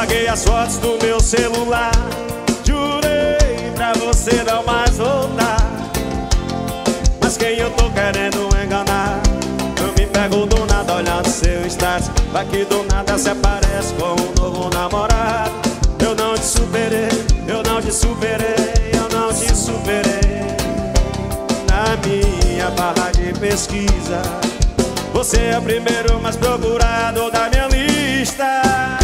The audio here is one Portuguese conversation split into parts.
Apaguei as fotos do meu celular. Jurei pra você não mais voltar. Mas quem eu tô querendo enganar? Eu me pego do nada olhando seu status. Vai que do nada se aparece com um novo namorado. Eu não te superei, eu não te superei Eu não te superei. Na minha barra de pesquisa Você é o primeiro mais procurado da minha lista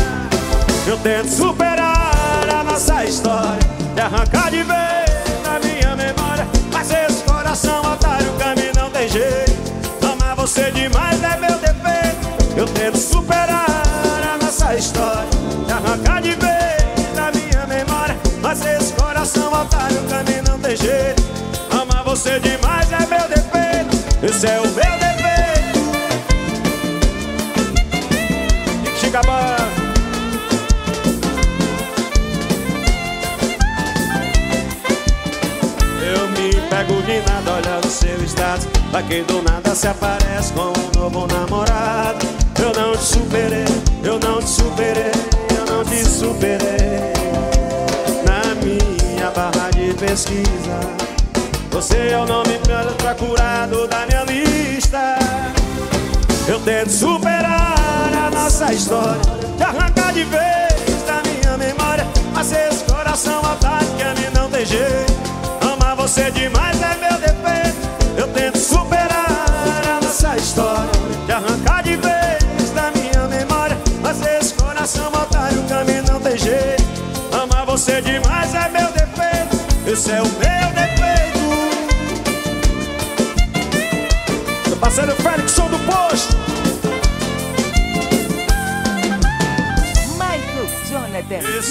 eu tento superar a nossa história E arrancar de vez na minha memória. Mas esse coração otário caminho não tem jeito. Amar você demais é meu defeito. Eu tento superar a nossa história E arrancar de vez na minha memória. Mas esse coração otário caminho não tem jeito. Amar você demais é meu defeito. Esse é o meu defeito. Chicabana pego nada olhando seu status. Pra quem do nada se aparece com um novo namorado. Eu não te superei, eu não te superei, eu não te superei. Na minha barra de pesquisa Você é o nome procurado da minha lista. Eu tento superar a nossa história De arrancar de vez da minha memória. Mas esse coração otário que mim não tem jeito você demais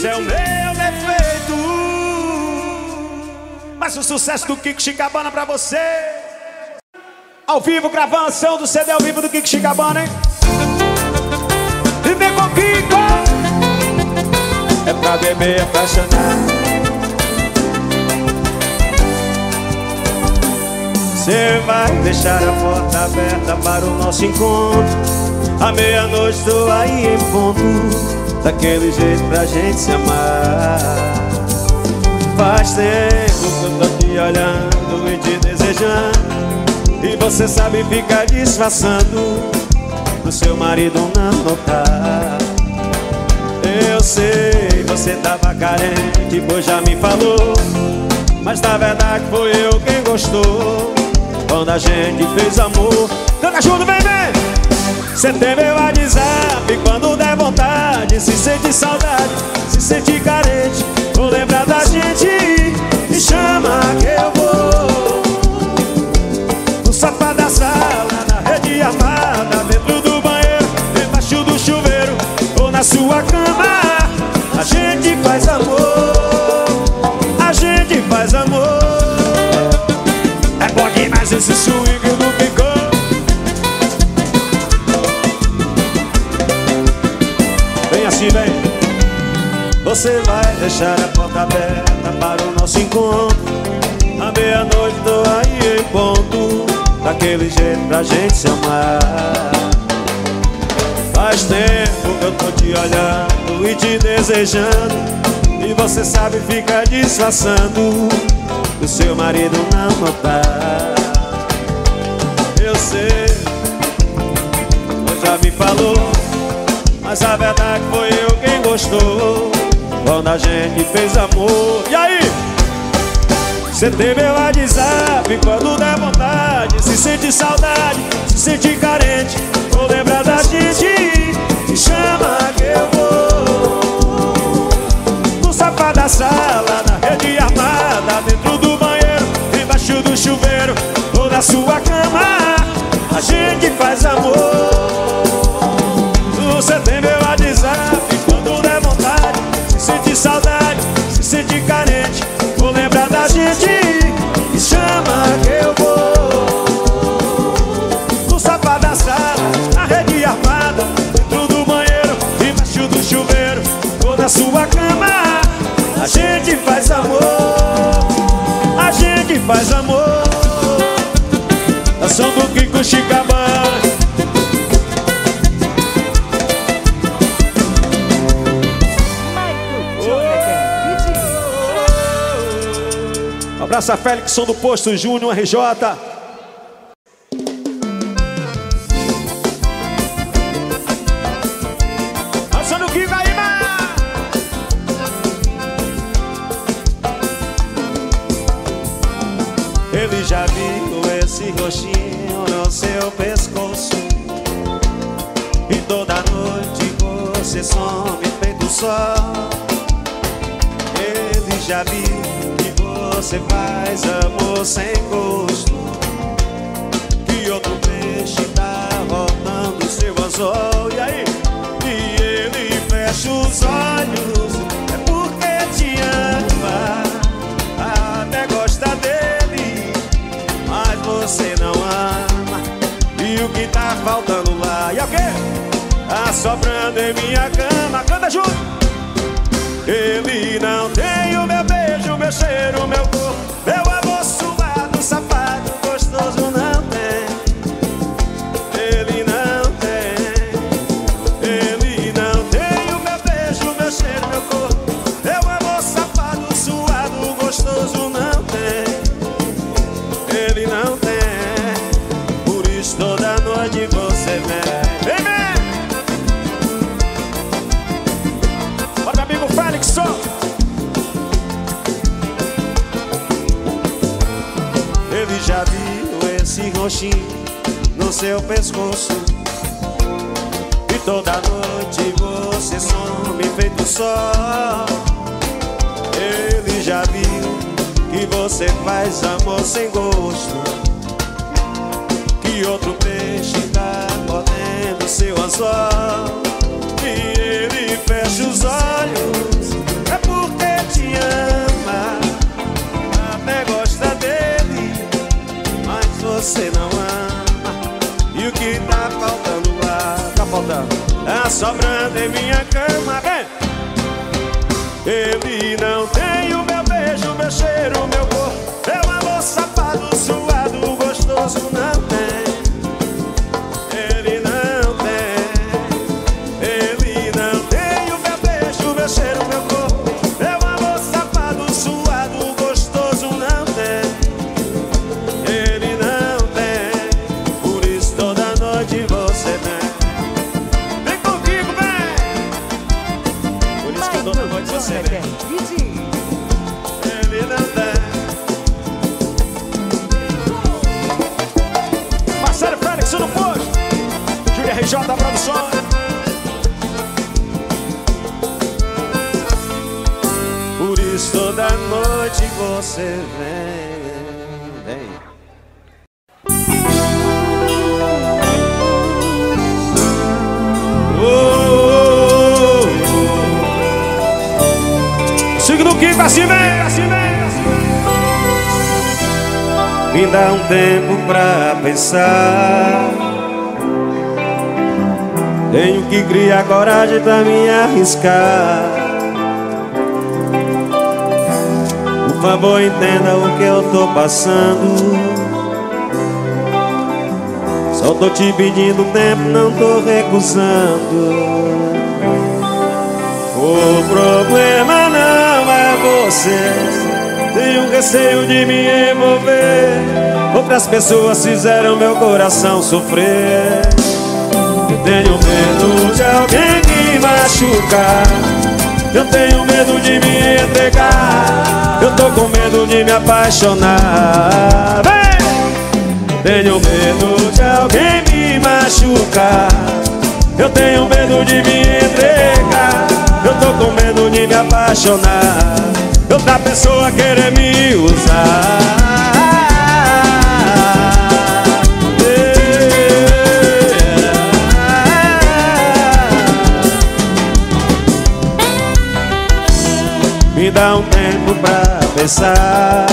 Esse é o meu defeito mais um sucesso do Kiko Chicabana pra você. Ao vivo, gravação do CD ao vivo do Kiko Chicabana, hein? E vem com Kiko! É pra beber, é pra chorar. Você vai deixar a porta aberta para o nosso encontro. À meia-noite estou aí em ponto. Daquele jeito pra gente se amar. Faz tempo que eu tô te olhando e te desejando E você sabe ficar disfarçando Pro seu marido não notar Eu sei, você tava carente, pois já me falou Mas na verdade foi eu quem gostou Quando a gente fez amor Canta junto! Você tem meu WhatsApp quando der vontade Se sente saudade, se sente carente Vou lembrar da gente Me chama que eu vou. No sofá da sala Na rede armada Dentro do banheiro Debaixo do chuveiro Ou na sua cama A gente faz amor A gente faz amor. É bom demais esse swing Assim, vem. Você vai deixar a porta aberta para o nosso encontro. À meia-noite tô aí em ponto Daquele jeito pra gente se amar. Faz tempo que eu tô te olhando e te desejando E você sabe fica disfarçando Do seu marido não notar Eu sei, você já me falou Mas a verdade foi gostou quando a gente fez amor. E aí? Você tem meu WhatsApp quando der vontade Se sente saudade, se sente carente Vou lembrar da gente. Me chama que eu vou. No sofá da sala, na rede armada Dentro do banheiro, embaixo do chuveiro Ou na sua cama A gente faz amor. Você tem meu sente carente Vou lembrar da gente Me chama que eu vou. No sofá da sala, na rede armada Dentro do banheiro, embaixo do chuveiro. Ou na sua cama A gente faz amor. A gente faz amor. A som do Kiko Chicabana Praça som do Posto Júnior, RJ. Passando vai, Ele já viu esse roxinho no seu pescoço. E toda noite você some feito sol Ele já viu você faz amor sem gosto Que outro peixe tá rodando seu anzol E aí? E ele fecha os olhos É porque te ama Até gosta dele Mas você não ama E o que tá faltando lá? E é o quê? Sobrando em minha cama Canta junto! Ele não tem o meu beijo, meu cheiro, meu corpo. Meu no seu pescoço. E toda noite você some feito sol Ele já viu que você faz amor sem gosto. Que outro peixe tá mordendo seu anzol. E ele fecha os olhos É porque te ama você não ama. E o que tá faltando lá? Tá faltando. Tá sobrando em minha cama você vem, vem. Oh, Kiko, assim vem, assim vem, assim vem. Me dá um tempo pra pensar Tenho que criar coragem pra me arriscar favor entenda o que eu tô passando. Só tô te pedindo tempo, não tô recusando. O problema não é você. Tenho receio de me envolver. Outras pessoas fizeram meu coração sofrer. Eu tenho medo de alguém me machucar Eu tenho medo de me entregar. Eu tô com medo de me apaixonar. Vem! Tenho medo de alguém me machucar. Eu tenho medo de me entregar. Eu tô com medo de me apaixonar. Outra pessoa querer me usar dá um tempo pra pensar.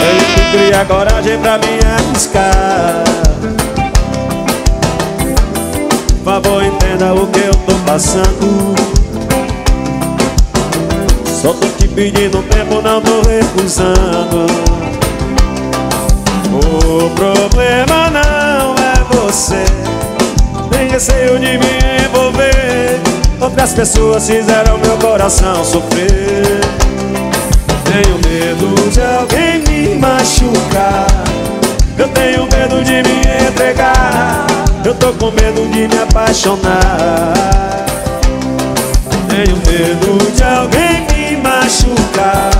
Tenho que criar coragem pra me arriscar. Por favor entenda o que eu tô passando. Só tô te pedindo tempo, não tô recusando. O problema não é você. Tem receio de me envolver Outras pessoas fizeram meu coração sofrer. Tenho medo de alguém me machucar. Eu tenho medo de me entregar. Eu tô com medo de me apaixonar. Tenho medo de alguém me machucar.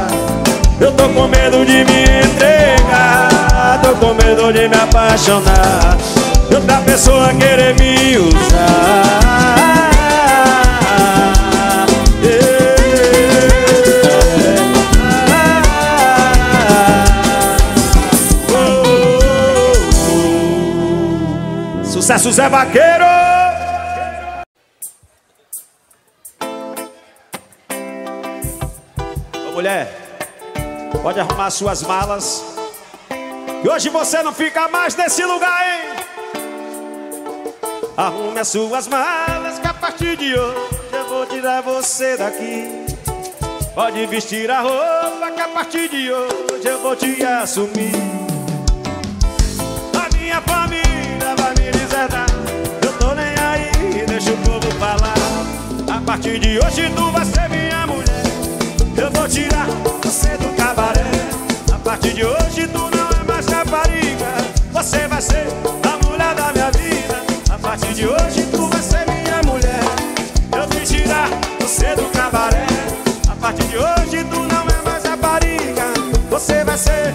Eu tô com medo de me entregar. Tô com medo de me apaixonar. Outra pessoa querer me usar Sucesso Zé Vaqueiro! Ô mulher, pode arrumar suas malas. E hoje você não fica mais nesse lugar, hein? Arrume as suas malas que a partir de hoje eu vou tirar você daqui. Pode vestir a roupa que a partir de hoje eu vou te assumir. Partir de hoje tu vai ser minha mulher. Eu vou tirar você do cabaré. A partir de hoje tu não é mais rapariga. Você vai ser a mulher da minha vida. A partir de hoje tu vai ser minha mulher. Eu vou tirar você do cabaré. A partir de hoje tu não é mais rapariga. Você vai ser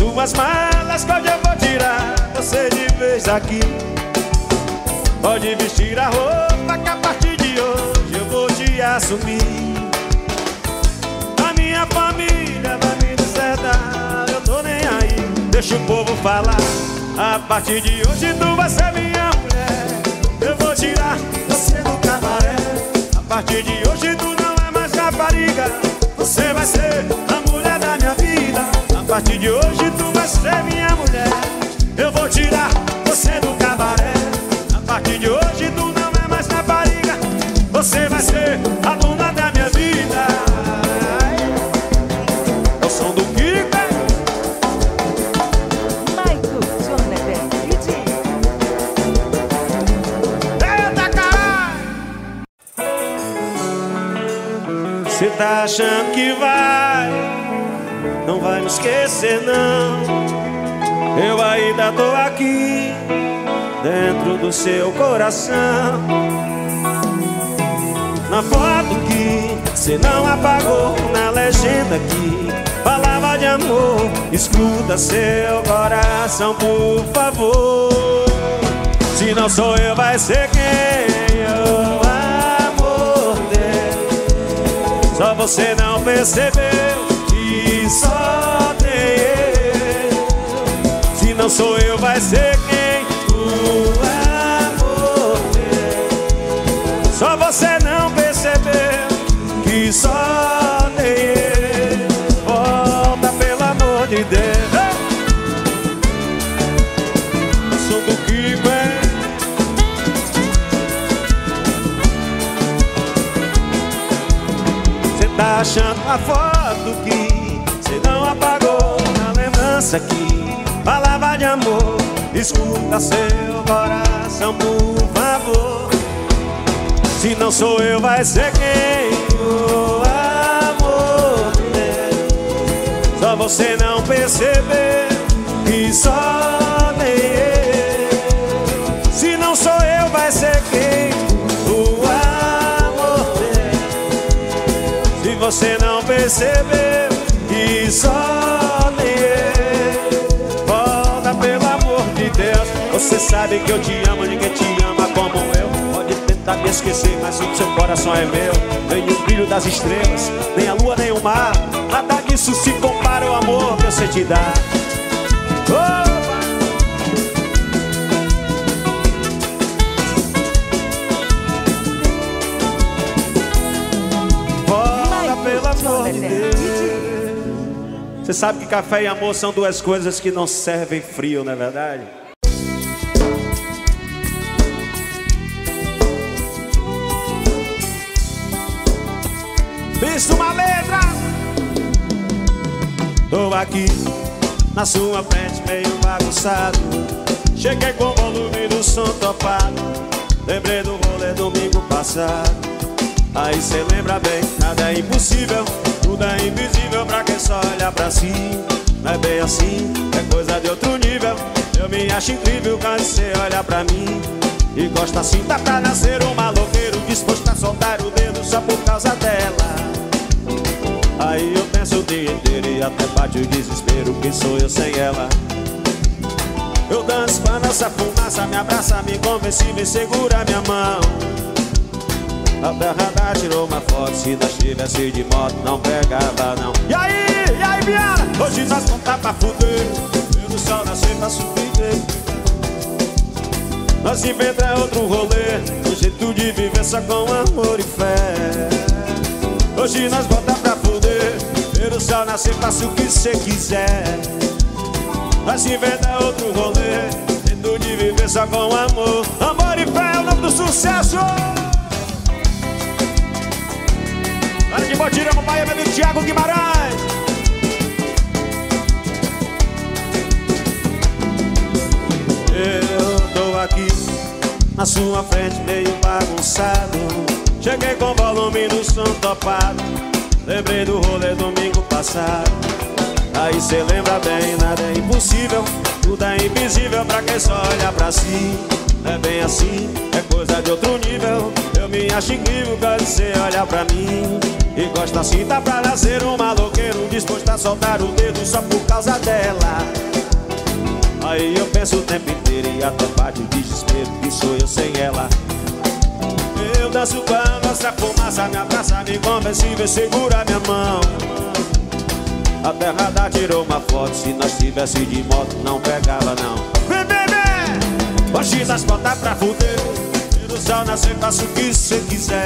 suas malas que eu vou tirar você de vez aqui. Pode vestir a roupa que a partir de hoje eu vou te assumir. A minha família vai me desertar, eu tô nem aí. Deixa o povo falar A partir de hoje tu vai ser minha mulher. Eu vou tirar a partir de hoje tu não é mais rapariga Você vai ser a mulher da minha vida partir de hoje tu vai ser minha mulher. Eu vou tirar você do cabaré. A partir de hoje tu não é mais rapariga Você vai ser a dona da minha vida. É o som do Kiko Cê tá achando que vai esquecer não. Eu ainda tô aqui Dentro do seu coração. Na foto que cê não apagou Na legenda que falava de amor Escuta seu coração por favor. Se não sou eu vai ser quem? Eu Só você não percebeu só tem eu Se não sou eu vai ser quem? O amor tem Só você não percebeu que só tem eu Volta pelo amor de Deus. Tá achando a foto lembrança que Falava de amor Escuta seu coração, por favor. Se não sou eu, vai ser quem? O amor é. Só você não percebeu Que só tem eu. Se não sou eu, vai ser quem? Você não percebeu que só nem eu Volta pelo amor de Deus. Você sabe que eu te amo, ninguém te ama como eu. Pode tentar me esquecer, mas o seu coração é meu. Nem o brilho das estrelas, nem a lua, nem o mar. Nada disso se compara ao amor que você te dá. Oh! Você sabe que café e amor são duas coisas que não servem frio, não é verdade? Visto uma letra! Tô aqui Na sua frente meio bagunçado. Cheguei com o volume do som topado. Lembrei do rolê domingo passado. Aí cê lembra bem, nada é impossível Tudo é invisível pra quem só olha pra si. Não é bem assim, é coisa de outro nível. Eu me acho incrível quando cê olha pra mim. E gosta assim, tá pra nascer um maloqueiro Disposto a soltar o dedo só por causa dela. Aí eu penso o dia inteiro e até bate o desespero Que sou eu sem ela. Eu danço nossa fumaça Me abraça, me convence, me segura minha mão A berrada tirou uma foto. Se nós tivesse de moto não pegava não. E aí, e aí viada? Hoje nós vamos tá pra fuder. Pelo sol nascer pra subir. Nós inventa é outro rolê. O jeito de viver só com amor e fé. Hoje nós bota pra fuder. Ver o sol nascer, faça o que cê quiser. Nós inventa é outro rolê. Jeito de viver só com amor. Amor e fé é o nome do sucesso Olha de Botirama, papai, meu amigo Thiago Guimarães. Eu tô aqui na sua frente meio bagunçado. Cheguei com volume no som topado. Lembrei do rolê domingo passado. Aí cê lembra bem, nada é impossível. Tudo é invisível pra quem só olha pra si. É bem assim, é coisa de outro nível me acho incrível quando olha pra mim E gosta assim, tá pra nascer um maloqueiro Disposto a soltar o dedo só por causa dela. Aí eu penso o tempo inteiro e até bate o desespero Que sou eu sem ela. Eu danço com a nossa fumaça Me abraça, me convence, vê segura minha mão. A terra tirou uma foto Se nós tivesse de moto não pegava não. Vem, bebê! Hoje botar pra fuder No sol nascer faço o que cê quiser.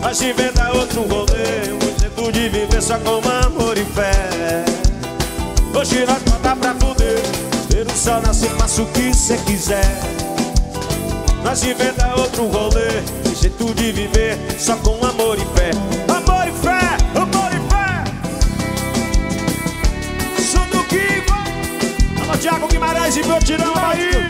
Nós inventa outro rolê Um jeito de viver só com amor e fé. Hoje nós botar pra fuder Ver o sol nascer, faça o que cê quiser. Nós inventa outro rolê Um jeito de viver só com amor e fé. Amor e fé, amor e fé. Sou do Kigo Alô, Thiago Guimarães e meu tirão aí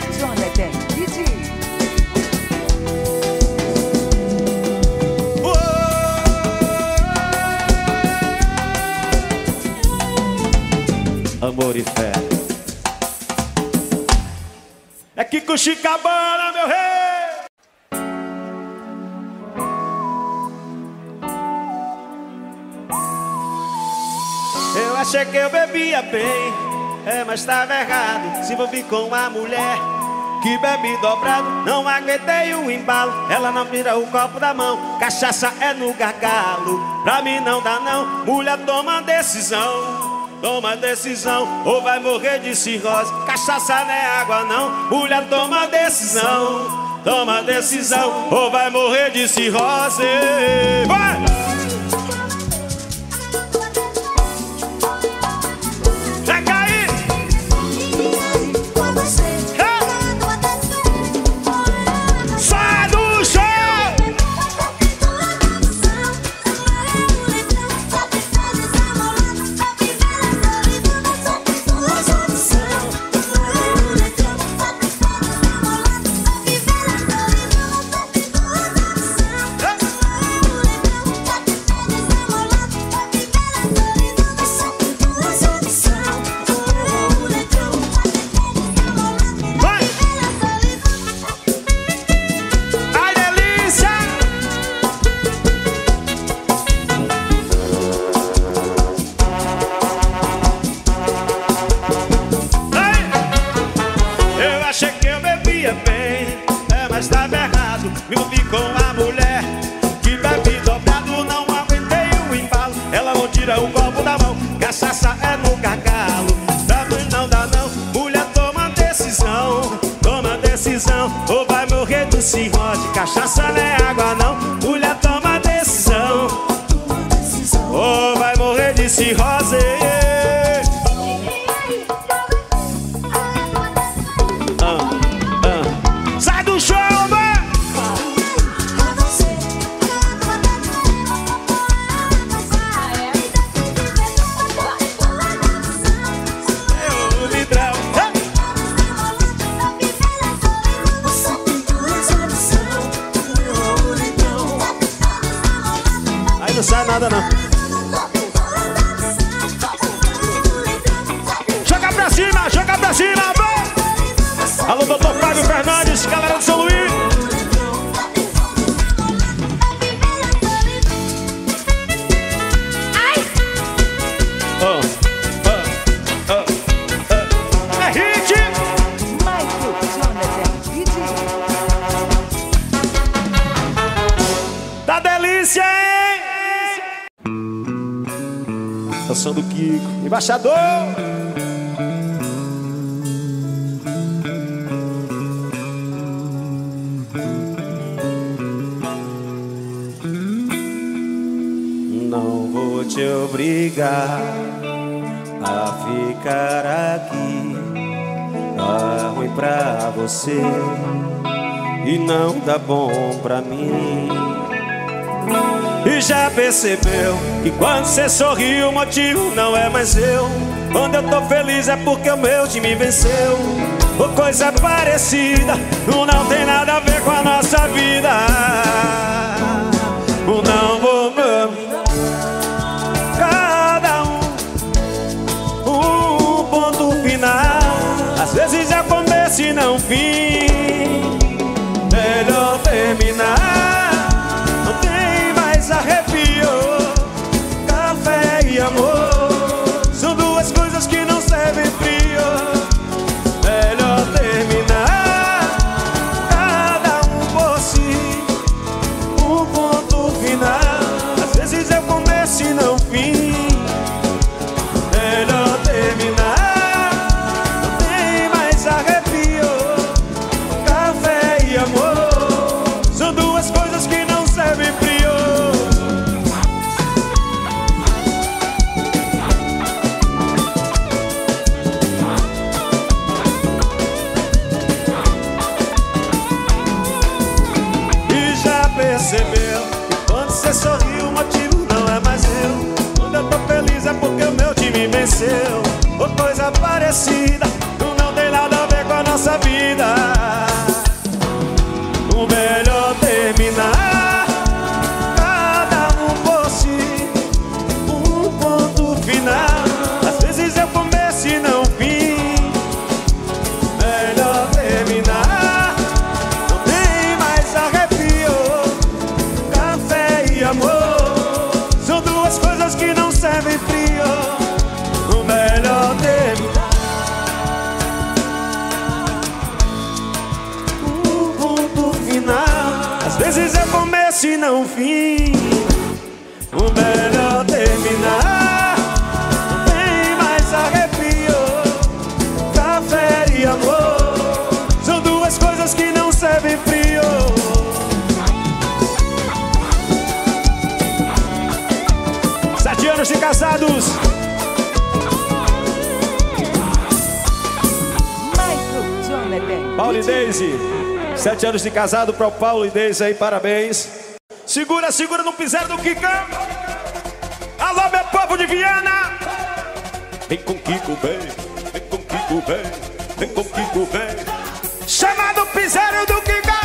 amor e fé. É Kiko Chicabana, meu rei! Eu achei que eu bebia bem, é, mas estava errado. Se envolvi com uma mulher que bebe dobrado, não aguentei o embalo. Ela não tira o copo da mão, cachaça é no gargalo. Pra mim não dá não, mulher toma decisão. Toma decisão, ou vai morrer de cirrose. Cachaça não é água, não. Mulher, toma decisão. Toma decisão, ou vai morrer de cirrose. Vai! Não tá bom pra mim. E já percebeu que quando você sorri o motivo não é mais eu. Quando eu tô feliz é porque o meu time venceu. Ou coisa parecida, não tem nada a ver com a nossa vida casado para o Paulo e Deise aí, parabéns. Segura, segura no piseiro do Kikão. Alô, meu povo de Viana. Vem com Kiko, vem. Vem com Kiko, vem. Vem com Kiko, vem. Chamado piseiro do Kikão.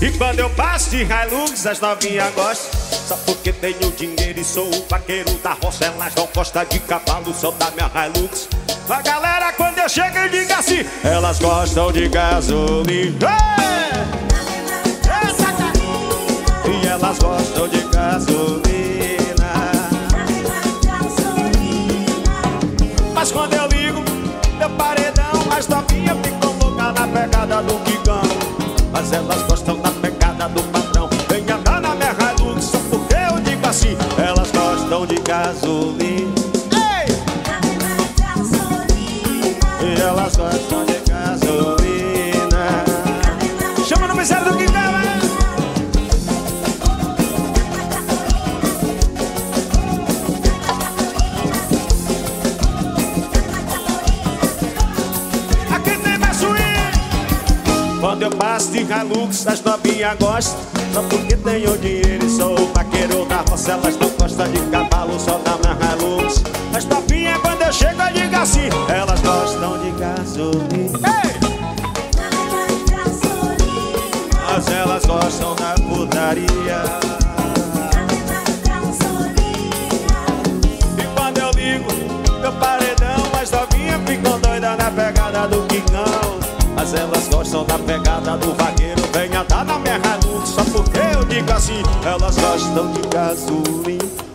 E quando eu passo de Hilux, as novinhas gostam. Porque tenho dinheiro e sou o vaqueiro da roça. Elas não gostam de cavalo, só da minha Hilux. A galera, quando eu chego, eu digo assim: elas gostam de gasolina. E elas gostam de gasolina. Mas quando eu ligo, meu paredão, as novinhas ficam loucas na pegada do Kikão. Mas elas gostam gasolina. Ei! E elas gostam de gasolina. Chama no mistério do mais swing. Quando eu passo de Hilux, as novinhas gostam. Só porque tenho dinheiro sou vaqueiro da roça Elas não gostam de cavalo, só da minha luz. As papinhas quando eu chego eu digo assim Elas gostam de gasolina. Mas elas gostam da putaria. E quando eu ligo meu paredão As novinhas ficam doidas na pegada do quicão Mas elas gostam da pegada do vaqueiro assim Elas gostam de gasolina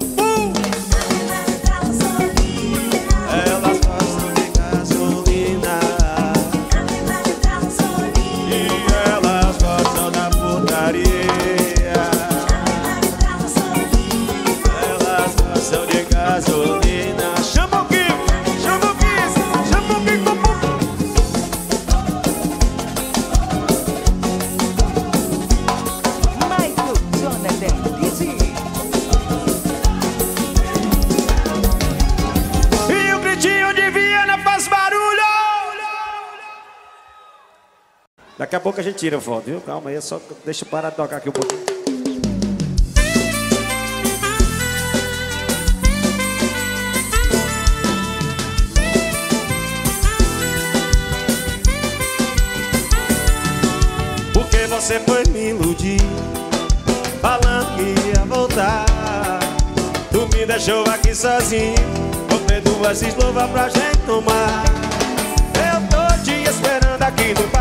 Daqui a pouco a gente tira foto, viu? Calma aí, só deixa eu parar de tocar aqui um pouquinho. Porque você foi me iludir Falando que ia voltar. Tu me deixou aqui sozinho Comprei duas eslovas pra gente tomar. Eu tô te esperando aqui no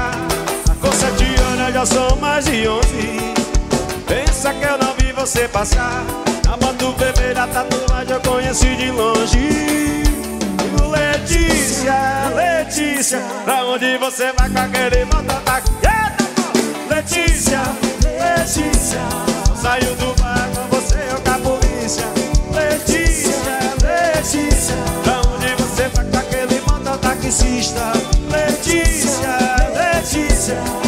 já são mais de onze. Pensa que eu não vi você passar. Na moto vermelha tatuagem eu conheci de longe. Letícia, Letícia Pra onde você vai com aquele mototáxi? Letícia, Letícia Saiu do bar com você ou com a polícia. Letícia, Letícia Pra onde você vai com aquele mototaxista? Letícia, Letícia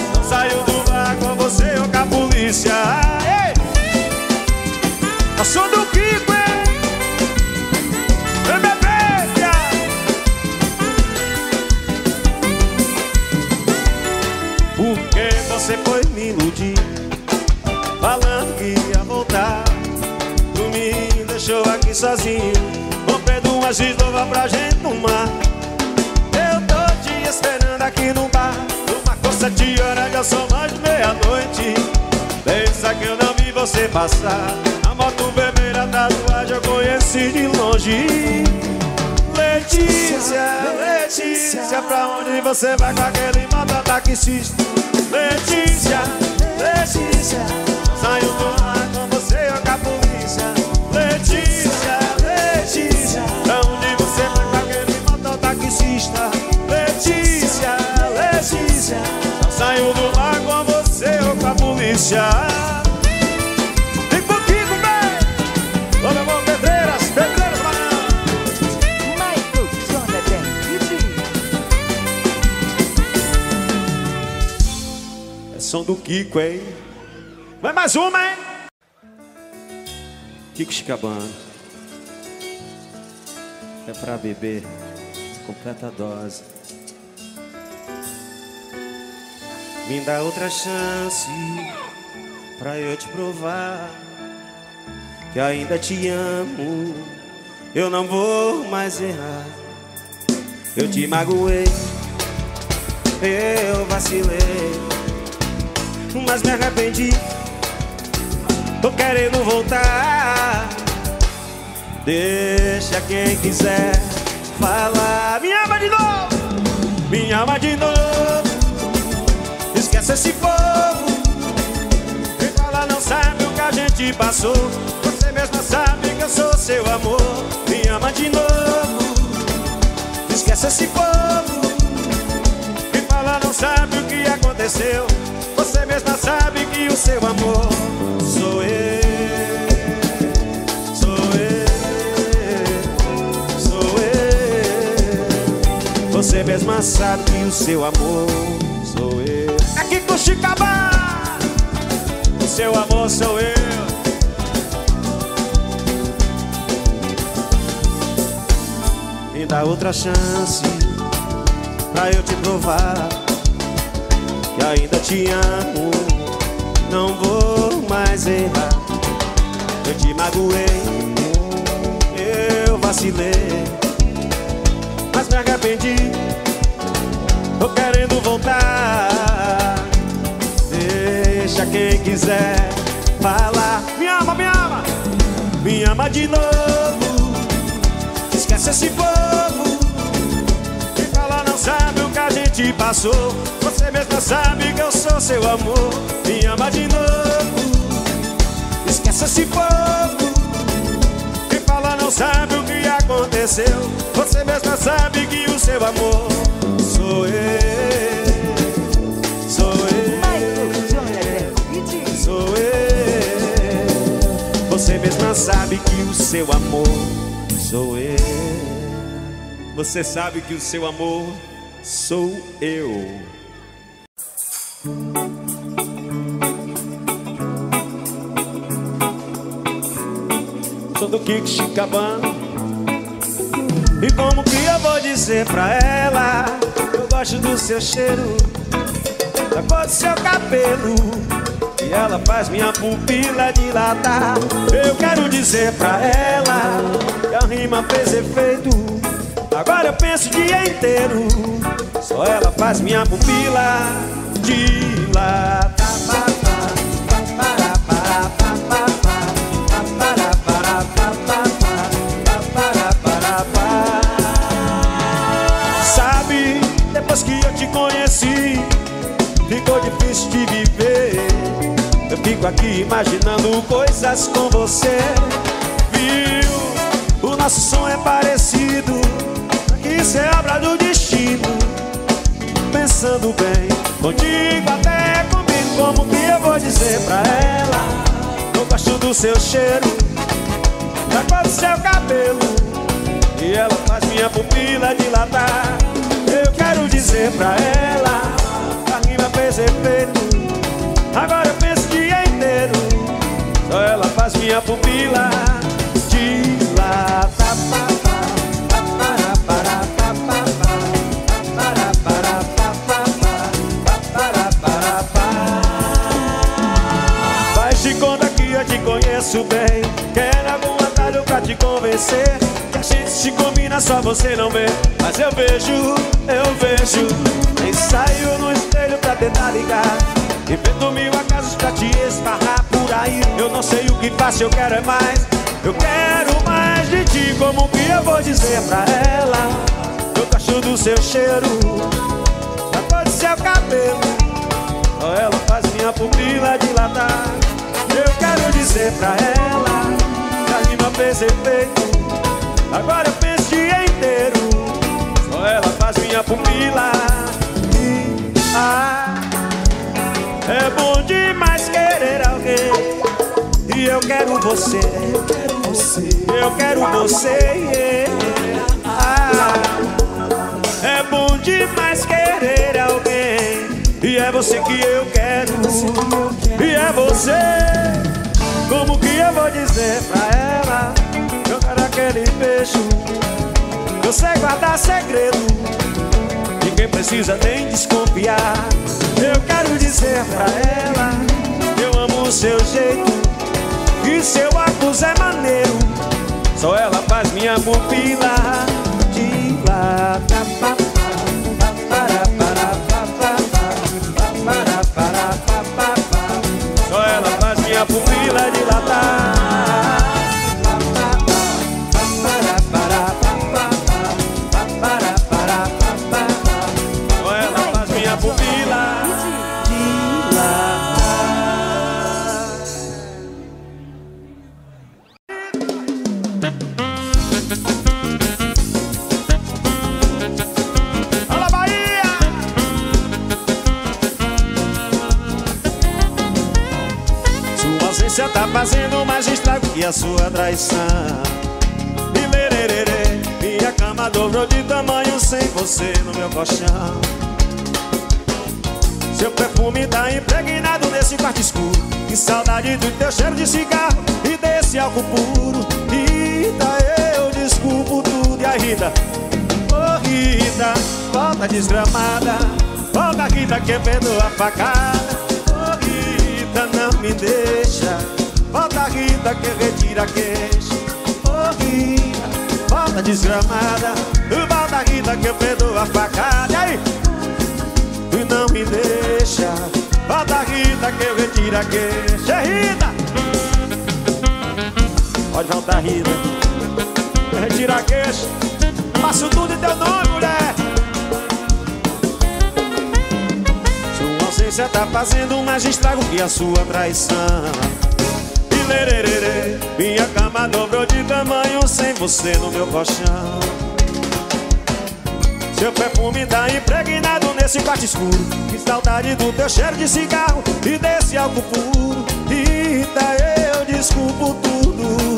você ou com a polícia Ei! Eu do Kiko, hein? Vem beber, viado. Porque você foi me iludir Falando que ia voltar Tu me deixou aqui sozinho Comprei duas eslovas pra gente tomar Uma coisa de hora já são mais meia-noite. Pensa que eu não vi você passar. A moto vermelha, tatuagem eu conheci de longe. Letícia, Letícia, pra onde você vai com aquele mototaxista? Letícia, Letícia, saiu do mar com você ou com a polícia? Vem comigo, bem! Meu irmão, pedreiras, pedreiras, mano! Michael Jonathan DJ. É som do Kiko, hein? Vai mais uma, hein? Kiko Chicabano. É pra beber. Completa dose. Me dá outra chance pra eu te provar que ainda te amo. Eu não vou mais errar. Eu te magoei, eu vacilei mas me arrependi. Tô querendo voltar. Deixa quem quiser falar. Me ama de novo, me ama de novo. Esquece esse povo. Gente passou. Você mesma sabe que eu sou seu amor. Me ama de novo. Esquece esse povo. Quem fala não sabe o que aconteceu. Você mesma sabe que o seu amor sou eu. Sou eu. Sou eu. Você mesma sabe que o seu amor sou eu. Aqui com Chicabá. O seu amor sou eu. Me dá outra chance pra eu te provar que ainda te amo. não vou mais errar. Eu te magoei, eu vacilei, mas me arrependi. Tô querendo voltar. Deixa quem quiser falar. Me ama, me ama, me ama de novo. Esquece esse povo. Passou. Você mesma sabe que eu sou seu amor. Me ama de novo. Esquece esse povo. Quem fala não sabe o que aconteceu. Você mesma sabe que o seu amor sou eu. Sou eu. Sou eu. Você mesma sabe que o seu amor sou eu. Você sabe que o seu amor sou eu. Sou do Kiko Chicabana. E como que eu vou dizer pra ela? Eu gosto do seu cheiro da cor do seu cabelo E ela faz minha pupila dilatar Eu quero dizer pra ela Que a rima fez efeito Agora eu penso o dia inteiro. Só ela faz minha pupila dilatar Sabe, depois que eu te conheci Ficou difícil de viver. Eu fico aqui imaginando coisas com você. Viu? O nosso som é parecido Isso é obra do destino. Pensando bem Contigo até comigo Como que eu vou dizer pra ela? Eu gosto do seu cheiro Da cor do seu cabelo E ela faz minha pupila dilatar. Eu quero dizer pra ela A rima fez efeito Agora eu penso o dia inteiro. Só ela faz minha pupila dilatar conheço bem. Quero algum atalho pra te convencer Que a gente se combina, só você não vê. Mas eu vejo, eu vejo. Ensaio no espelho pra tentar ligar. Invento mil acasos pra te esbarrar por aí. Eu não sei o que faço, eu quero é mais. Eu quero mais de ti Como que eu vou dizer pra ela? Eu gosto do seu cheiro. Da cor do seu cabelo. Só ela faz minha pupila dilatar Eu quero dizer pra ela Que a rima fez efeito. Agora eu penso dia inteiro. Só ela faz minha pupila. E, ah, É bom demais querer alguém. E eu quero você Eu quero você. Eu quero você yeah. ah, é bom demais querer alguém E é você que eu quero. E é você. Como que eu vou dizer pra ela? Eu quero aquele beijo. Eu sei guardar segredo. Ninguém precisa nem desconfiar. Eu quero dizer pra ela. Eu amo o seu jeito. E seu óculos é maneiro. Só ela faz minha pupila dilatar Só a sua traição. E lererê, minha cama dobrou de tamanho sem você no meu colchão. Seu perfume tá impregnado nesse quarto escuro. Que saudade do teu cheiro de cigarro e desse álcool puro. Rita, eu desculpo tudo e a Rita. Ô Rita, volta desgramada. Volta Rita que perdoa a facada. Ô Rita, não me deixa Volta Rita que retira a queixa Oh Rita, volta desgramada Volta Rita que eu perdoo a facada. E aí? E não me deixa. Volta Rita que eu retiro a queixa Rita! Pode voltar Rita. Retira a queixa Faço tudo em teu nome, mulher. Sua ausência tá fazendo mais estrago que a sua traição minha cama dobrou de tamanho sem você no meu colchão. Seu perfume tá impregnado nesse quarto escuro. Que saudade do teu cheiro de cigarro e desse álcool puro. Rita, eu desculpo tudo.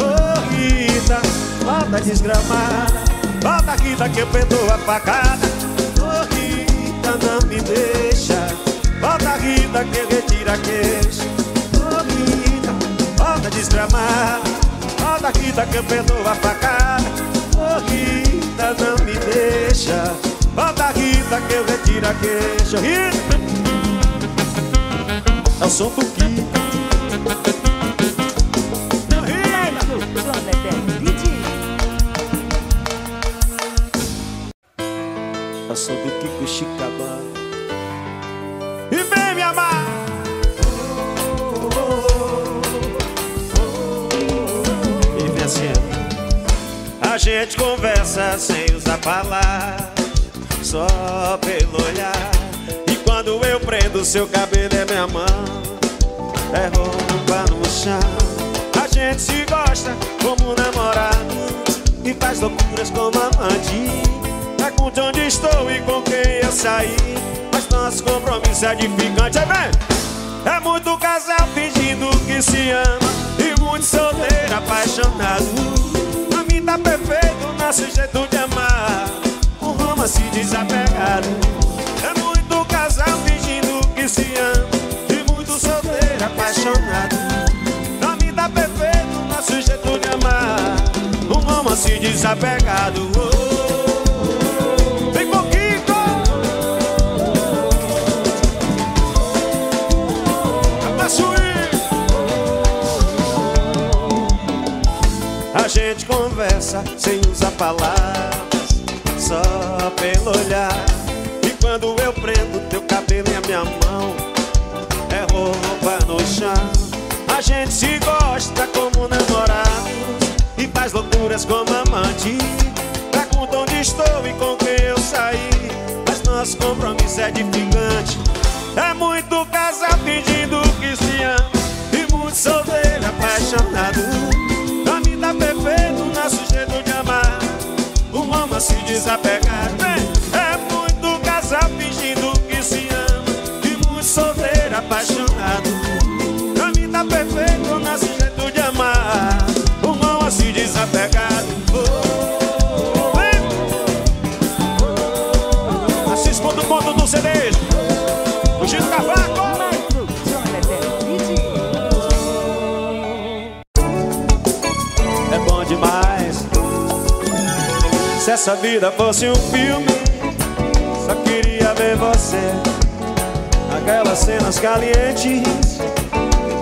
Oh Rita, volta desgramada Volta Rita que eu perdoo a facada. Oh Rita, não me deixa. Volta Rita que eu retiro a queixa volta desgramada Volta Rita que eu perdoo a facada Oh Rita, não me deixa. Volta Rita que eu retiro a queixa. Rita! É o som do Kika A gente conversa sem usar palavras Só pelo olhar. E quando eu prendo seu cabelo é minha mão É roupa no chão. A gente se gosta como namorados E faz loucuras como amante. Pergunte onde estou e com quem eu saí. Mas nosso compromisso é edificante. Vem! É muito casal fingindo que se ama E muito solteiro apaixonado tá perfeito nosso jeito de amar. Um romance desapegado. É muito casal fingindo que se ama. E muito solteiro apaixonado. Pra mim tá perfeito nosso jeito de amar. Um romance desapegado gente conversa sem usar palavras Só pelo olhar. E quando eu prendo teu cabelo em a minha mão É roupa no chão A gente se gosta como namorados E faz loucuras como amante. Pergunta onde estou e com quem eu saí Mas nosso compromisso é edificante É muito casal fingindo que se ama E muito solteiro apaixonado perfeito nosso jeito de amar. Um romance desapegado Vem! É muito casal fingindo que se ama. E muito solteiro apaixonado. Pra mim tá perfeito nosso jeito de amar. Um romance desapegado oh, vem! Assis ponto ponto do CD O Gino Se essa vida fosse um filme, só queria ver você. Aquelas cenas calientes,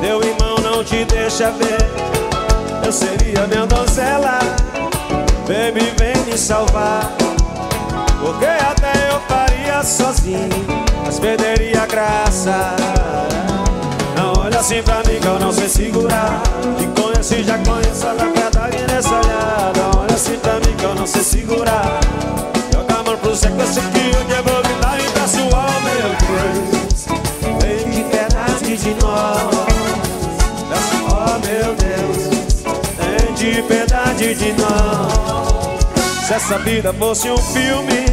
teu irmão não te deixa ver. Eu seria minha donzela, baby, vem me salvar. Porque até eu faria sozinho, mas perderia a graça. Não olha assim pra mim que eu não sei segurar Te conheço e já conheço a verdade nessa olhada Pra mim que eu não sei segurar. Joga a mão pro céu sei que eu devo gritar e peço ao meu Deus. Vem de verdade de nós. Peço, oh meu Deus. Vem de piedade de nós. Se essa vida fosse um filme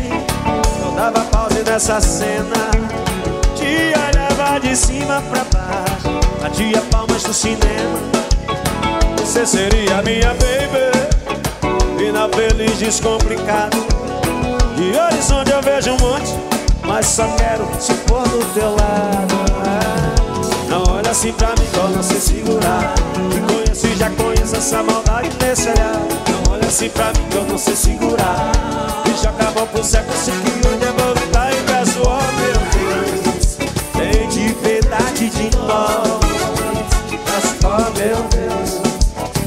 Eu dava pause nessa cena. Te olhava de cima pra baixo Batia palmas no cinema. Você seria minha baby e na feliz, descomplicado. De horizonte eu vejo um monte Mas só quero se for do teu lado. Não olha assim pra mim, torna se segurar Que conheço e já conheço essa maldade nesse olhar Não olha assim pra mim que eu não sei segurar E já acabou pro século, sei que onde é bom E peço, oh, meu Deus. De verdade de novo oh, meu Deus.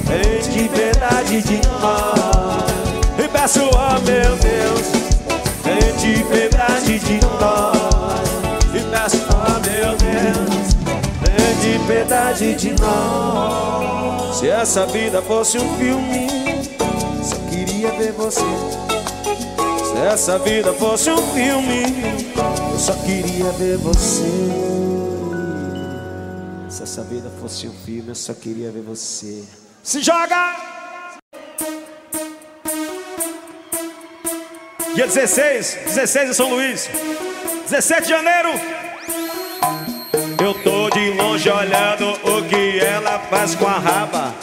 Tem de verdade de novo peço, oh meu Deus, tem piedade de nós. E peço, oh meu Deus, tem piedade de nós. Se essa vida fosse um filme, só queria ver você. Se essa vida fosse um filme, eu só queria ver você. Se essa vida fosse um filme, eu só queria ver você. Se joga! Dia 16, 16 em São Luís. 17 de janeiro. Eu tô de longe olhando o que ela faz com a raba.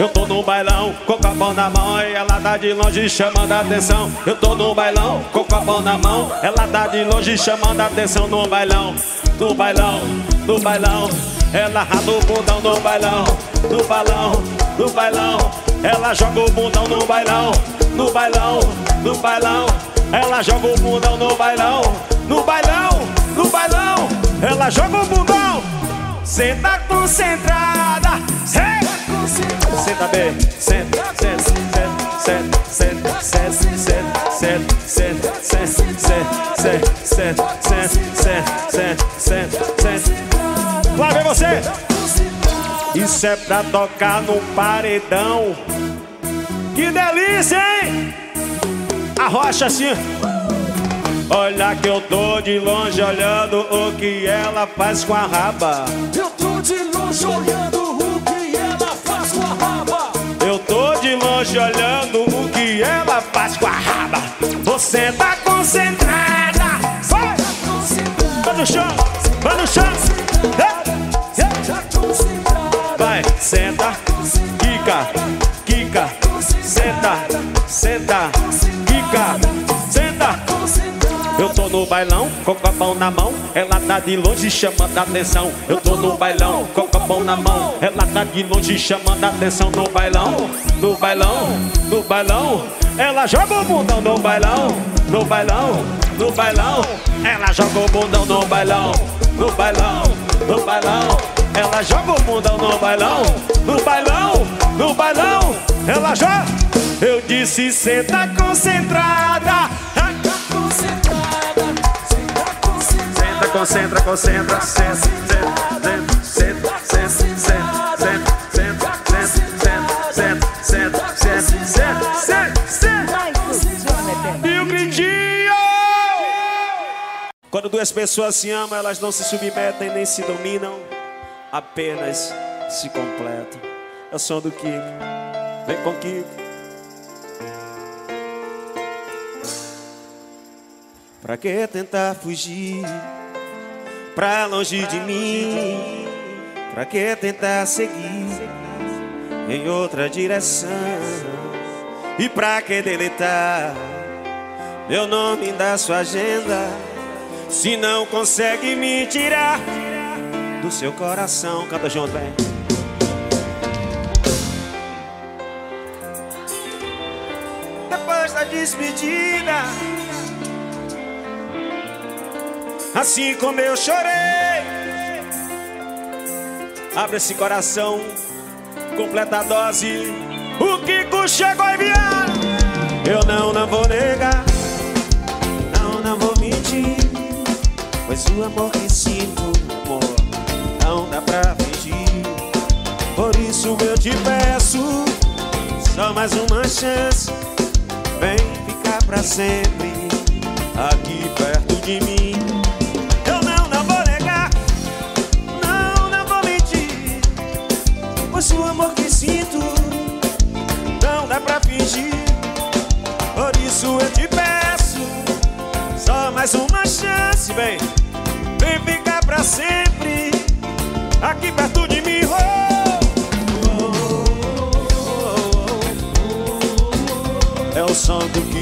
Eu tô no bailão, com a mão na mão E ela tá de longe chamando a atenção. Eu tô no bailão, com a mão na mão Ela tá de longe chamando a atenção no bailão No bailão, no bailão. Ela rala o bundão no bailão No balão, no bailão. Ela joga o bundão no bailão No bailão, no bailão. Ela joga o bundão no bailão No bailão, no bailão. Ela joga o bundão Senta concentrada Senta Senta bem, senta, senta, senta, senta, senta, senta, senta, senta, senta, senta, senta, senta, senta, senta, senta. Lá vem você! Isso é pra tocar no paredão. Que delícia, hein? A rocha assim. Olha que eu tô de longe olhando o que ela faz com a raba. Eu tô de longe olhando longe olhando o que ela faz com a raba. Você tá concentrada. Vai! Vai no chão, vai no chão. No bailão, com a mão na mão, ela tá de longe chamando a atenção. Eu tô no bailão, com a mão na mão, ela tá de longe chamando a atenção no bailão, no bailão, no bailão. Ela joga o bundão no bailão, no bailão, no bailão. Ela joga o bundão no bailão, no bailão, no bailão. Ela joga o bundão no bailão, no bailão, no bailão. Ela joga. Eu disse, tá concentrada. Concentra, concentra, senta, senta, senta, senta, senta, senta, senta, senta, senta, senta, senta, senta, senta. E! Quando duas pessoas se amam, elas não se submetem nem se dominam, apenas se completam. É o som do Kiko. Vem com Kiko. Pra que tentar fugir pra longe de mim? Pra que tentar seguir em outra direção? E pra que deletar meu nome da sua agenda? Se não consegue me tirar do seu coração, canta junto, vem. Depois da despedida. Assim como eu chorei. Abre esse coração Completa a dose. O Kiko chegou a enviar Eu não, não vou negar. Não, não vou mentir. Pois o amor que sinto, amor Não dá pra fingir. Por isso eu te peço Só mais uma chance. Vem ficar pra sempre Aqui perto de mim o amor que sinto. Não dá pra fingir. Por isso eu te peço Só mais uma chance, vem. Vem ficar pra sempre Aqui perto de mim. Oh, oh, oh, oh. É o som do Kiko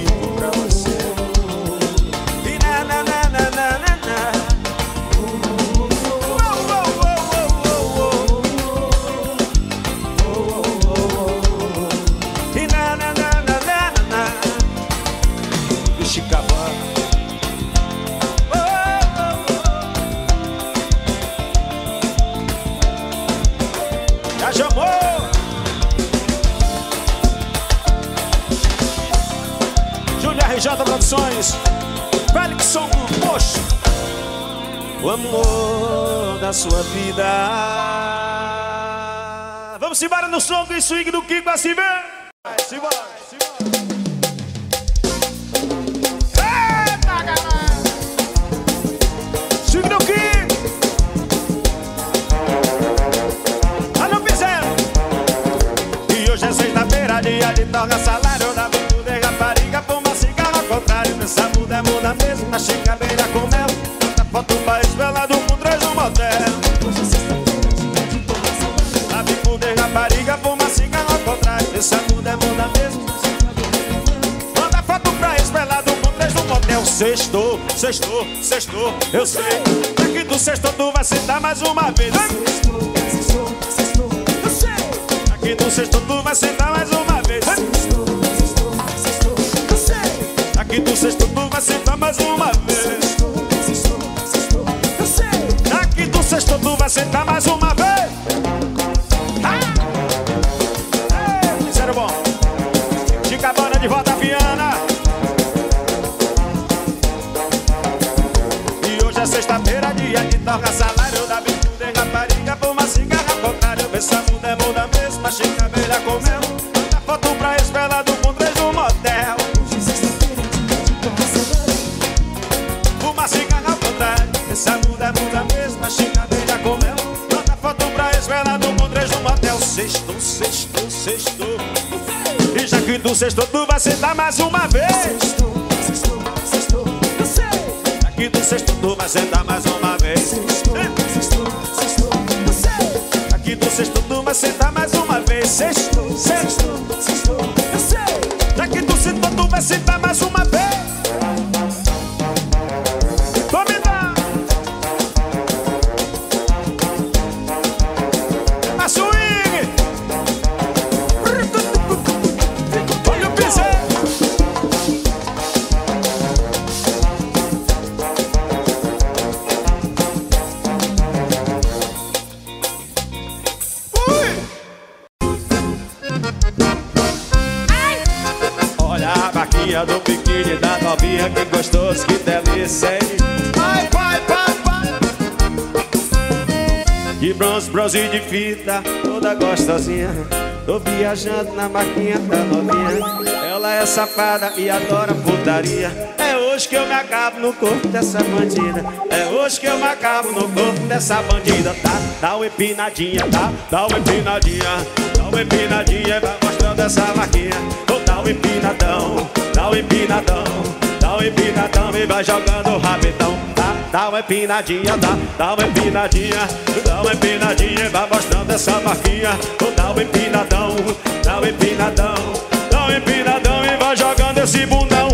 O amor da sua vida. Vamos embora no som do swing do Kiko assim, Sextou, sextou, sextou, eu sei. Aqui do sexto tu vai sentar mais uma vez. Eu sei. Aqui do sexto tu vai sentar mais uma vez. Eu sei. Aqui do sexto tu vai sentar mais uma vez. Eu sei. Aqui do sexto tu vai sentar mais uma vez torga salário da virtude rapariga Fuma cigarra contrário, vê se a muda é muda mesmo A chica velha comendo, manda foto pra espelado com três no motel. Fuma cigarra contrário, vê muda é muda mesmo A chica velha comendo, manda foto pra espelado com três no motel. Sexto, sexto, sexto. E já que do sexto tu vai sentar mais uma vez. Eu sei. Aqui do sexto tu vai sentar Bronze, de fita Toda gostosinha. Tô viajando na maquinha da novinha. Ela é safada e adora putaria. É hoje que eu me acabo no corpo dessa bandida. É hoje que eu me acabo no corpo dessa bandida. Tá, dá uma empinadinha, tá? Dá uma empinadinha. Dá uma empinadinha, vai mostrando essa maquinha Vou dar um empinadão Dá um empinadão Dá um empinadão e vai jogando o rabetão dá uma empinadinha, dá, dá uma empinadinha. Dá uma empinadinha vai mostrando essa marquinha. Vou dar um empinadão Dá um empinadão Dá um empinadão e vai jogando esse bundão.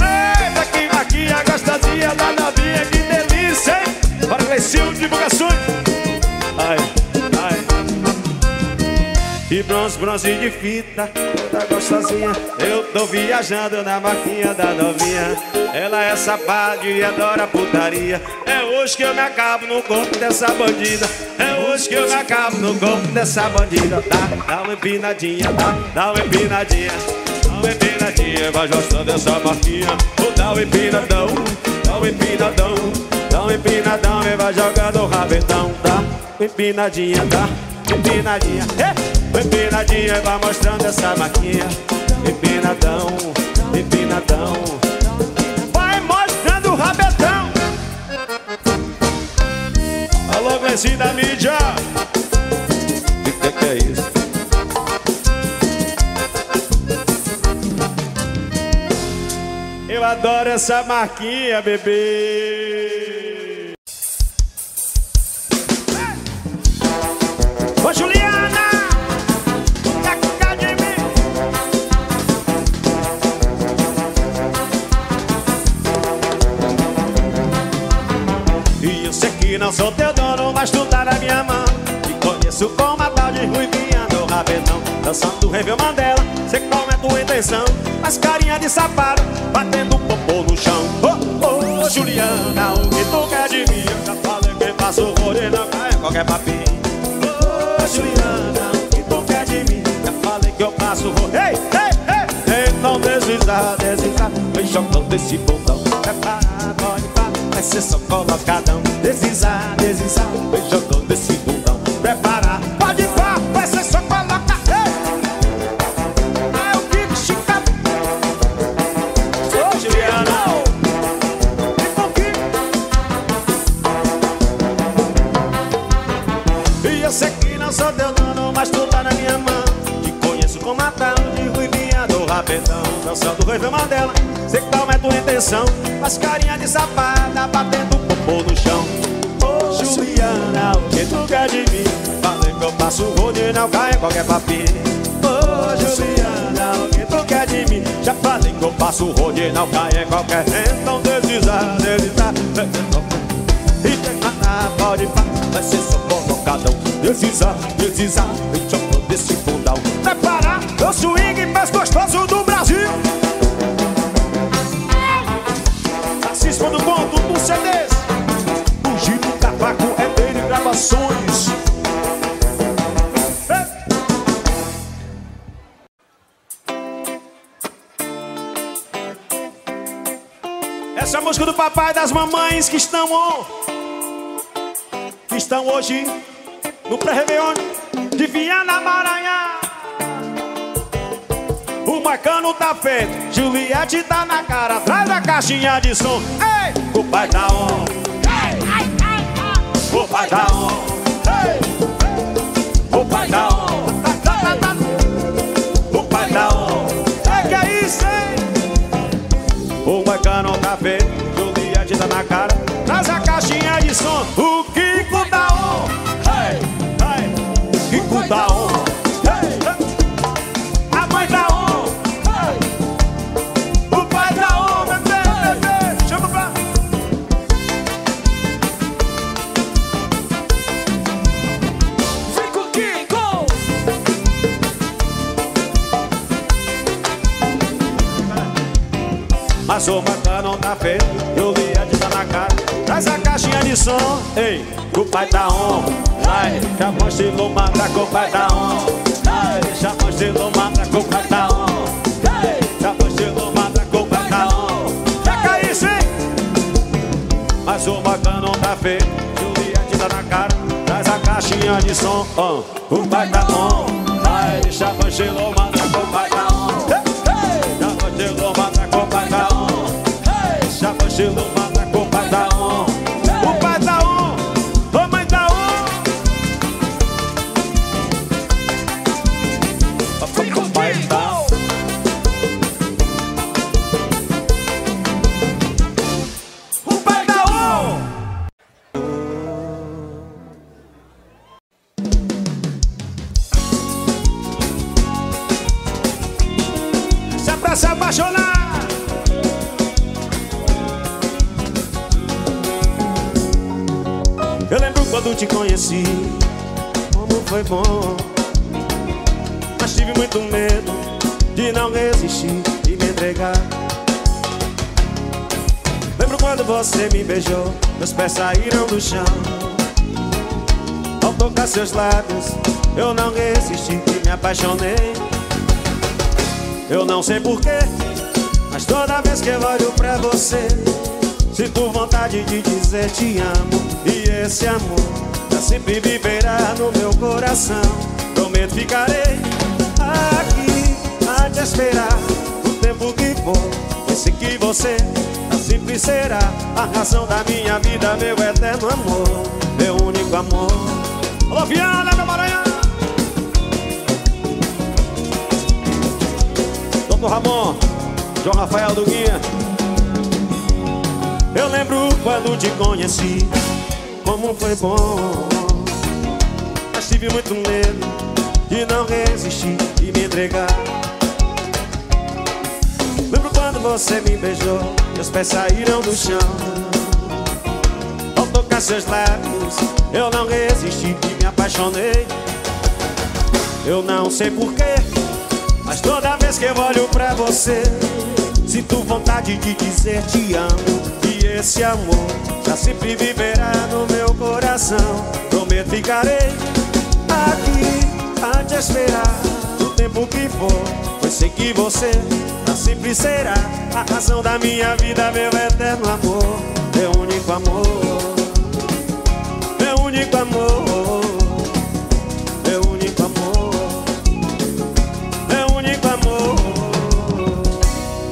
Eita, que marquinha gostosinha da novinha, que delícia, hein? Bora, Cleicinho, divulgações de bronze, bronze de fita, toda gostosinha. Eu tô viajando na maquinha da novinha. Ela é safada e adora putaria. É hoje que eu me acabo no corpo dessa bandida. É hoje que eu me acabo no corpo dessa bandida. Tá, dá uma empinadinha, tá, dá uma empinadinha. Dá uma empinadinha, vai gostando dessa marquinha. Vou dar um empinadão, dá um empinadão. Dá um empinadão e vai jogando o rabetão. Dá uma empinadinha, dá empinadinha. É. Empinadinha vai mostrando essa maquinha Empinadão, empinadão. Vai mostrando o rabetão. Alô, Glencinho da mídia. O que, que, que é isso? Eu adoro essa marquinha, bebê não sou teu dono, mas tu tá na minha mão. Te conheço como a tal de Ruivinha no rabetão Dançando Réveillon Mandela, sei qual é tua intenção Mas carinha de safado, batendo popô no chão. Ô, ô, Juliana, o que tu quer de mim? Eu já falei que horror e não cai qualquer papinho. Ô, Juliana, o que tu quer de mim? Já falei que eu faço horror Ei, ei, ei, então deslizar Vem jogando esse bundão Prepara, pode pá Vai ser só colocadão Deslizar, deslizar Vem jogando esse bundão Prepara, pode pá Vai ser só colocar É o Kiko Chica. Ô Juliana. E com E eu sei que não sou teu dono, mas tu tá na minha mão. Te conheço como matar de ruivinha do rabetão. Dançando rei Mandela, sei que tal é tua intenção. Faz carinha de safada, batendo popô no chão. Ô Juliana, o que tu quer de mim? Falei que eu passo o rodo e não cai em qualquer papinho. Ô Juliana, o que tu quer de mim? Já falei que eu passo o rodo e não cai em qualquer. Então deslizar, deslizar. E tem nada, pode pá, vai ser só colocadão Deslizar, deslizar, vem jogando desse fundão Prepara, o swing mais gostoso do Brasil Essa é a música do papai e das mamães que estão que estão hoje no pré-réveillon de Viana Maranhão. O Macano tá feito, Juliette tá na cara, traz a caixinha de som. Ei, o pai tá on, o pai tá on, o pai tá on, o pai on. É que é isso, hein? O bacana tá feito, Juliette tá na cara. Traz a caixinha de som. O Mas o bacana tá feito, Juliette tá na cara Traz a caixinha de som. Ei, o pai tá on Vai, chama o estilo manda que o pai tá on. Vai, chama o estilo manda que o pai tá on. Vai, chama o estilo manda que o pai tá on. Já caiu sim? Mas o bacana tá feito, Juliette tá na cara Traz a caixinha de som. Ó. O pai tá on Vai, chama o estilo manda que o pai tá on quando você me beijou Meus pés saíram do chão. Ao tocar seus lábios Eu não resisti e me apaixonei. Eu não sei porquê Mas toda vez que eu olho pra você Sinto vontade de dizer te amo. E esse amor Pra sempre viverá no meu coração. Prometo ficarei aqui A te esperar O tempo que for. Eu sei que você sempre será A razão da minha vida Meu eterno amor Meu único amor Alô, Viana, meu Maranhão Doutor Ramon João Rafael do Guia eu lembro quando te conheci, como foi bom. Mas tive muito medo de não resistir e me entregar. Você me beijou, meus pés saíram do chão. Ao tocar seus lábios, eu não resisti e me apaixonei. Eu não sei porquê, mas toda vez que eu olho pra você, sinto vontade de dizer te amo. E esse amor já sempre viverá no meu coração. Prometo ficarei aqui a te esperar o tempo que for. Pois sei que você sempre será a razão da minha vida, meu eterno amor, meu único amor, meu único amor, meu único amor, meu único amor,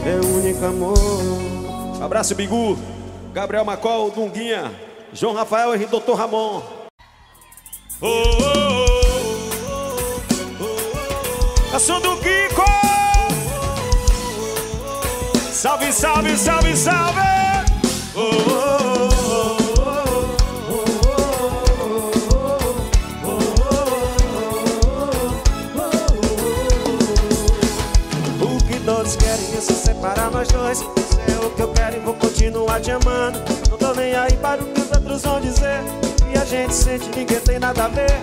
meu único amor. Abraço, Bigu, Gabriel Macol, Dunguinha, João Rafael e Doutor Ramon. Oh, oh, oh, oh, oh. Ação do Kiko! Salve, salve, salve, salve! Oh, oh, oh, é se separar nós dois. Isso é o que eu quero e vou continuar te amando. Não tô nem aí para o que os outros vão dizer. E a gente sente, ninguém tem nada a ver.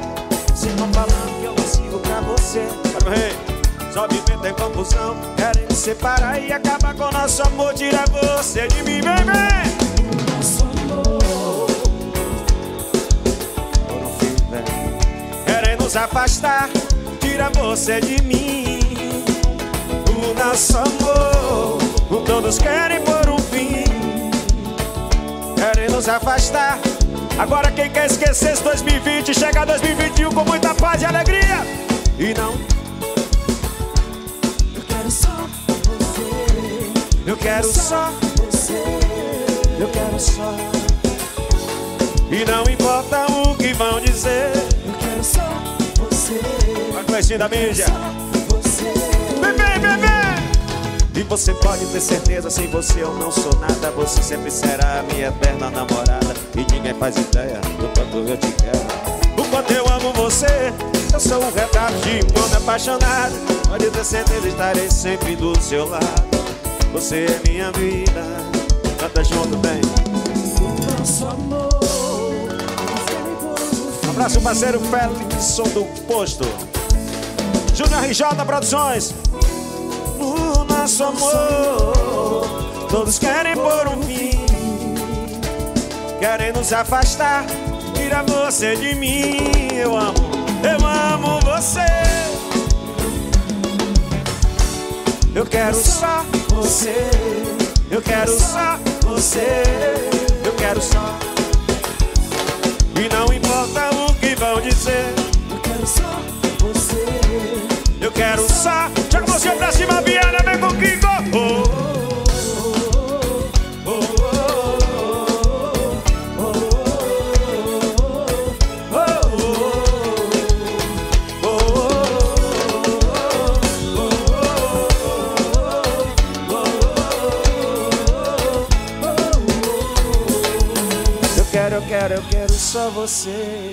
Se estão falando que eu não sigo pra você. Rei, só me metem confusão. Querem me separar e acabar com nosso amor. Tira você de mim, vem, vem. Querem nos afastar, tira você de mim. O nosso amor, todos querem por um fim. Querem nos afastar. Agora quem quer esquecer esse 2020 chega 2021 com muita paz e alegria. E não, eu quero só, Você. eu quero só. E não importa o que vão dizer. Eu quero só você. O comecinho da mídia. Você. Bebê, bebê! E você pode ter certeza, sem você eu não sou nada. Você sempre será a minha eterna namorada. E ninguém faz ideia do quanto eu te quero. O quanto eu amo você. Eu sou um retrato de um homem apaixonado. Pode ter certeza, estarei sempre do seu lado. Você é minha vida. Canta junto, bem. Nosso amor. Um. Abraço, parceiro Félix, do posto. Júnior RJ Produções. O nosso amor, todos querem pôr um fim. Querem nos afastar, tira você de mim. Eu amo, eu amo você. Eu quero só você. Eu quero só você. Eu quero só. E não importa o que vão dizer. Eu quero só você. Eu quero só. Você.